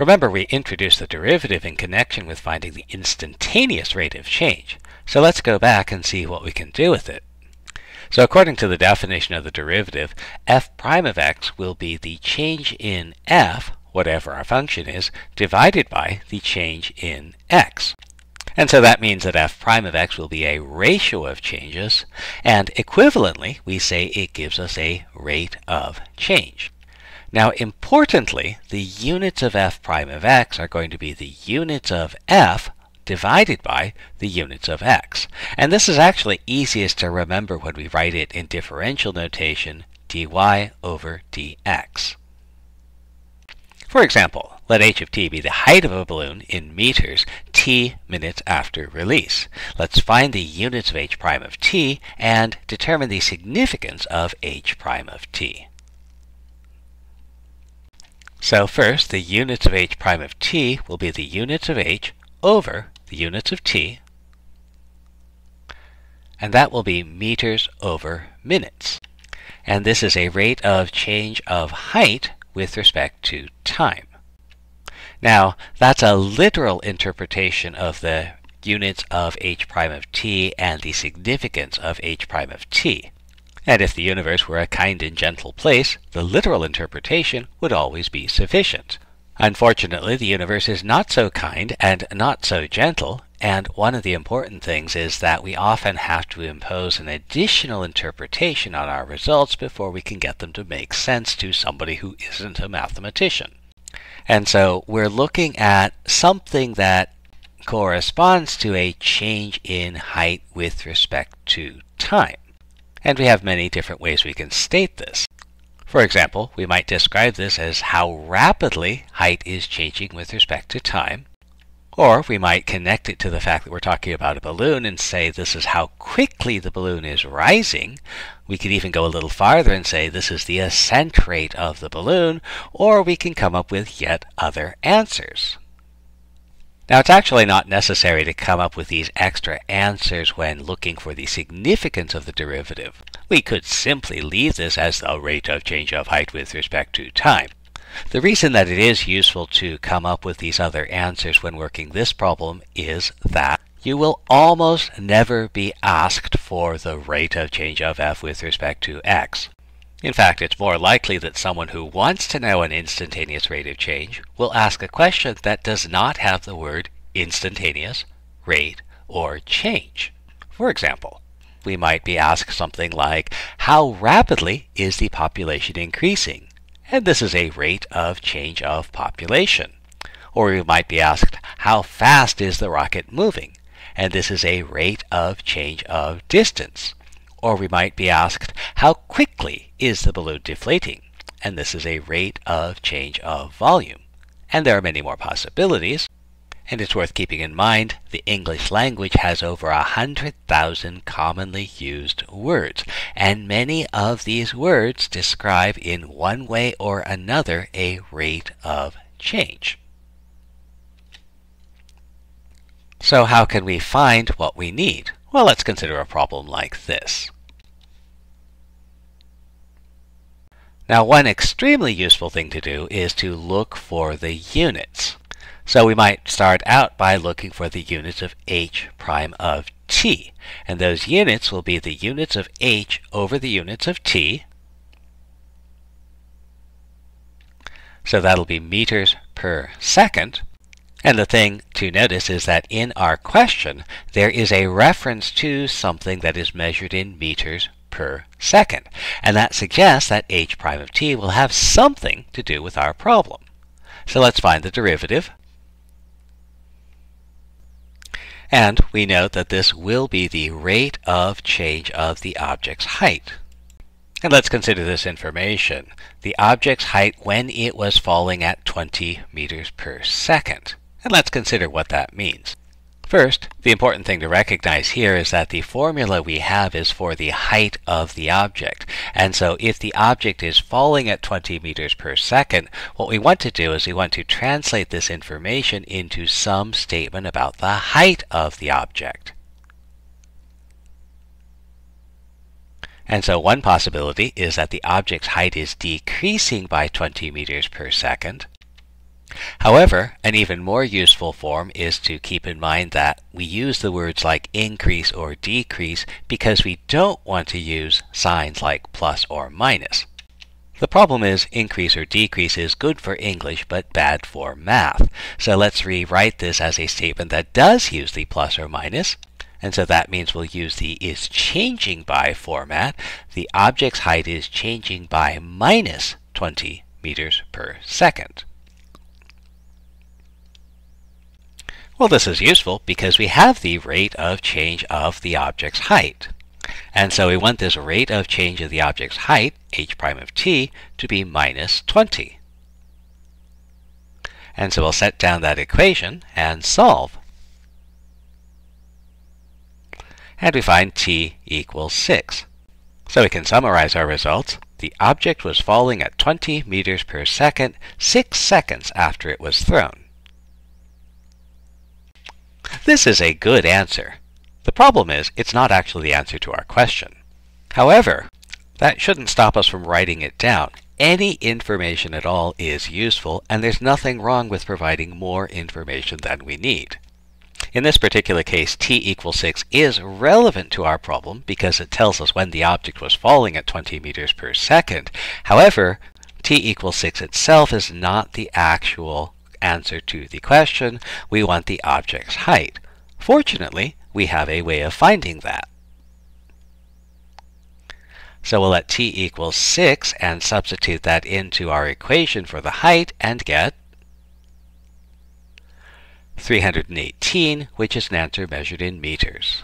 Remember, we introduced the derivative in connection with finding the instantaneous rate of change. So let's go back and see what we can do with it. So according to the definition of the derivative, f prime of x will be the change in f, whatever our function is, divided by the change in x. And so that means that f prime of x will be a ratio of changes, and equivalently, we say it gives us a rate of change. Now, importantly, the units of f prime of x are going to be the units of f divided by the units of x. And this is actually easiest to remember when we write it in differential notation dy over dx. For example, let h of t be the height of a balloon in meters t minutes after release. Let's find the units of h prime of t and determine the significance of h prime of t. So first, the units of h prime of t will be the units of h over the units of t, and that will be meters over minutes. And this is a rate of change of height with respect to time. Now, that's a literal interpretation of the units of h prime of t and the significance of h prime of t. And if the universe were a kind and gentle place, the literal interpretation would always be sufficient. Unfortunately, the universe is not so kind and not so gentle, and one of the important things is that we often have to impose an additional interpretation on our results before we can get them to make sense to somebody who isn't a mathematician. And so we're looking at something that corresponds to a change in height with respect to time. And we have many different ways we can state this. For example, we might describe this as how rapidly height is changing with respect to time. Or we might connect it to the fact that we're talking about a balloon and say this is how quickly the balloon is rising. We could even go a little farther and say this is the ascent rate of the balloon, or we can come up with yet other answers. Now, it's actually not necessary to come up with these extra answers when looking for the significance of the derivative. We could simply leave this as the rate of change of height with respect to time. The reason that it is useful to come up with these other answers when working this problem is that you will almost never be asked for the rate of change of f with respect to x. In fact, it's more likely that someone who wants to know an instantaneous rate of change will ask a question that does not have the word instantaneous, rate, or change. For example, we might be asked something like, How rapidly is the population increasing? And this is a rate of change of population. Or we might be asked, How fast is the rocket moving? And this is a rate of change of distance. Or we might be asked, how quickly is the balloon deflating? And this is a rate of change of volume. And there are many more possibilities. And it's worth keeping in mind the English language has over a hundred thousand commonly used words, and many of these words describe in one way or another a rate of change. So how can we find what we need? Well, let's consider a problem like this. Now, one extremely useful thing to do is to look for the units. So we might start out by looking for the units of h prime of t. And those units will be the units of h over the units of t. So that'll be meters per second. And the thing to notice is that in our question, there is a reference to something that is measured in meters per second. And that suggests that h prime of t will have something to do with our problem. So let's find the derivative. And we note that this will be the rate of change of the object's height. And let's consider this information. The object's height when it was falling at 20 meters per second. And let's consider what that means. First, the important thing to recognize here is that the formula we have is for the height of the object. And so if the object is falling at 20 meters per second, what we want to do is we want to translate this information into some statement about the height of the object. And so one possibility is that the object's height is decreasing by 20 meters per second. However, an even more useful form is to keep in mind that we use the words like increase or decrease because we don't want to use signs like plus or minus. The problem is increase or decrease is good for English but bad for math. So let's rewrite this as a statement that does use the plus or minus. And so that means we'll use the is changing by format. The object's height is changing by minus 20 meters per second. Well, this is useful because we have the rate of change of the object's height. And so we want this rate of change of the object's height, h prime of t, to be minus 20. And so we'll set down that equation and solve. And we find t equals 6. So we can summarize our results. The object was falling at 20 meters per second, 6 seconds after it was thrown. This is a good answer. The problem is, it's not actually the answer to our question. However, that shouldn't stop us from writing it down. Any information at all is useful, and there's nothing wrong with providing more information than we need. In this particular case, t equals 6 is relevant to our problem because it tells us when the object was falling at 20 meters per second. However, t equals 6 itself is not the actual answer to the question, we want the object's height. Fortunately, we have a way of finding that. So we'll let t equals 6 and substitute that into our equation for the height and get 318, which is an answer measured in meters.